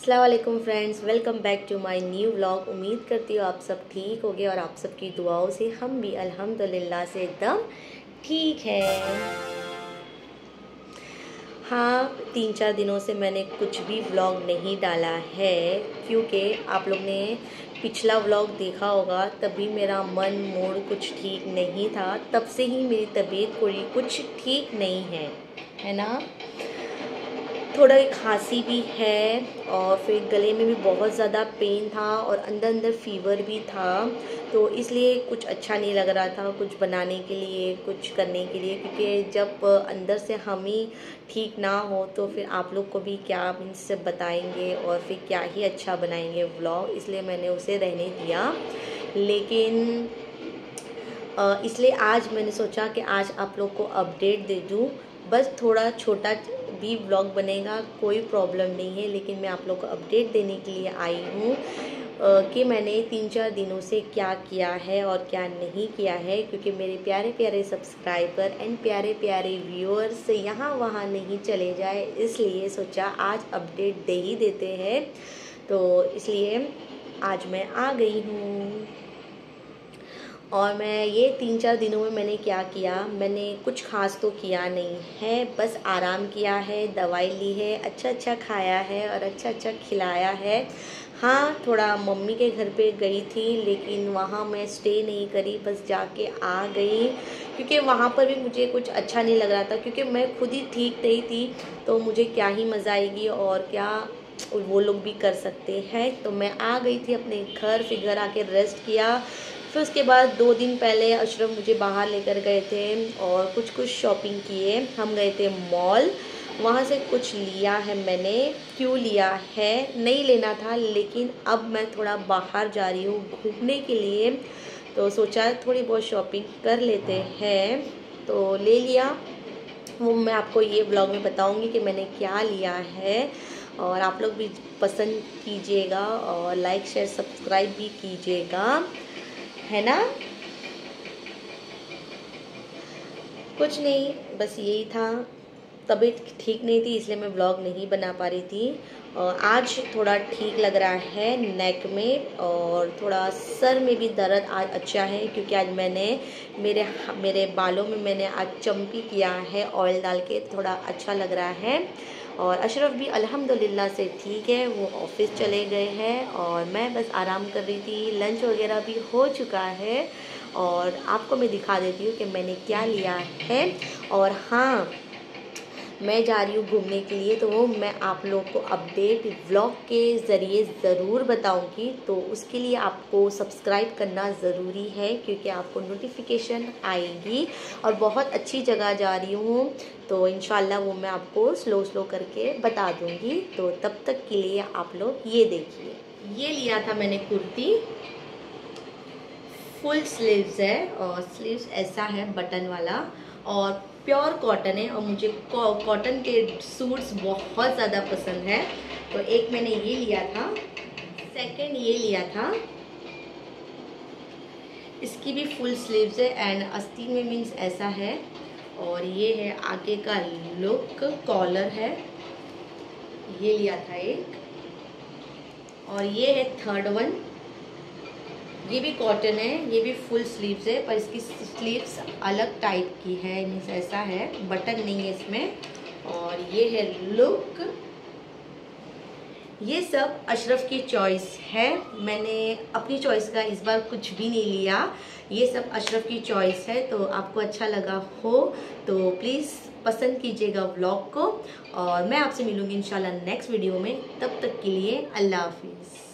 Aslam friends, welcome back to my new vlog. उम्मीद करती हूँ आप सब ठीक होगे और आप सबकी दुआओं से हम भी अल्हम्दुलिल्लाह से एकदम ठीक है। हाँ तीन चार दिनों से मैंने कुछ भी व्लॉग नहीं डाला है, क्योंकि आप लोग ने पिछला व्लॉग देखा होगा, तभी मेरा मन मूड कुछ ठीक नहीं था, तब से ही मेरी तबीयत कोई कुछ ठीक नहीं है है ना? थोड़ा खांसी भी है और फिर गले में भी बहुत ज़्यादा पेन था और अंदर अंदर फीवर भी था। तो इसलिए कुछ अच्छा नहीं लग रहा था कुछ बनाने के लिए, कुछ करने के लिए, क्योंकि जब अंदर से हम ही ठीक ना हो तो फिर आप लोग को भी क्या इनसे बताएँगे और फिर क्या ही अच्छा बनाएँगे व्लॉग इसलिए मैंने उसे रहने दिया। लेकिन इसलिए आज मैंने सोचा कि आज आप लोग को अपडेट दे दूँ। बस थोड़ा छोटा भी ब्लॉग बनेगा, कोई प्रॉब्लम नहीं है, लेकिन मैं आप लोग को अपडेट देने के लिए आई हूँ कि मैंने तीन चार दिनों से क्या किया है और क्या नहीं किया है, क्योंकि मेरे प्यारे प्यारे सब्सक्राइबर एंड प्यारे प्यारे व्यूअर्स यहाँ वहाँ नहीं चले जाए, इसलिए सोचा आज अपडेट दे ही देते हैं। तो इसलिए आज मैं आ गई हूँ। और मैं ये तीन चार दिनों में मैंने क्या किया? मैंने कुछ खास तो किया नहीं है, बस आराम किया है, दवाई ली है अच्छा अच्छा खाया है और अच्छा अच्छा खिलाया है। हाँ थोड़ा मम्मी के घर पे गई थी, लेकिन वहाँ मैं स्टे नहीं करी, बस जाके आ गई। क्योंकि वहाँ पर भी मुझे कुछ अच्छा नहीं लग रहा था, क्योंकि मैं खुद ही ठीक नहीं थी तो मुझे क्या ही मज़ा आएगी और क्या वो लोग भी कर सकते हैं। तो मैं आ गई थी अपने घर, फिर घर आके रेस्ट किया। फिर उसके बाद दो दिन पहले अशरफ मुझे बाहर लेकर गए थे और कुछ कुछ शॉपिंग किए। हम गए थे मॉल वहाँ से कुछ लिया है मैंने। क्यों लिया है? नहीं लेना था, लेकिन अब मैं थोड़ा बाहर जा रही हूँ घूमने के लिए। तो सोचा थोड़ी बहुत शॉपिंग कर लेते हैं। तो ले लिया। वो मैं आपको ये ब्लॉग में बताऊँगी कि मैंने क्या लिया है। और आप लोग भी पसंद कीजिएगा और लाइक शेयर सब्सक्राइब भी कीजिएगा। है ना? कुछ नहीं, बस यही था। तबीयत ठीक नहीं थी, इसलिए मैं ब्लॉग नहीं बना पा रही थी। आज थोड़ा ठीक लग रहा है नेक में और थोड़ा सर में भी दर्द आज अच्छा है, क्योंकि आज मैंने मेरे मेरे बालों में मैंने आज चम्पी किया है ऑयल डाल के, थोड़ा अच्छा लग रहा है। और अशरफ भी अल्हम्दुलिल्लाह से ठीक है, वो ऑफ़िस चले गए हैं और मैं बस आराम कर रही थी। लंच वगैरह भी हो चुका है और आपको मैं दिखा देती हूँ कि मैंने क्या लिया है। और हाँ मैं जा रही हूँ घूमने के लिए तो वो मैं आप लोग को अपडेट व्लॉग के ज़रिए ज़रूर बताऊँगी। तो उसके लिए आपको सब्सक्राइब करना ज़रूरी है, क्योंकि आपको नोटिफिकेशन आएगी। और बहुत अच्छी जगह जा रही हूँ तो इन वो मैं आपको स्लो स्लो करके बता दूँगी। तो तब तक के लिए आप लोग ये देखिए। ये लिया था मैंने कुर्ती। फुल स्लीव्स है और स्लीव्स ऐसा है बटन वाला। और प्योर कॉटन है और मुझे कॉटन के सूट्स बहुत ज़्यादा पसंद है। तो एक मैंने ये लिया था सेकंड ये लिया था। इसकी भी फुल स्लीव्स है एंड अस्तीन में मीन्स ऐसा है। और ये है, आगे का लुक कॉलर है। ये लिया था एक। और ये है थर्ड वन ये भी कॉटन है, ये भी फुल स्लीव्स है, पर इसकी स्लीव्स अलग टाइप की है मीन्स ऐसा है बटन नहीं है इसमें। और ये है लुक ये सब अशरफ की चॉइस है। मैंने अपनी चॉइस का इस बार कुछ भी नहीं लिया। ये सब अशरफ की चॉइस है तो आपको अच्छा लगा हो तो प्लीज़ पसंद कीजिएगा व्लॉग को। और मैं आपसे मिलूँगी इंशाल्लाह नेक्स्ट वीडियो में। तब तक के लिए अल्लाह हाफिज़।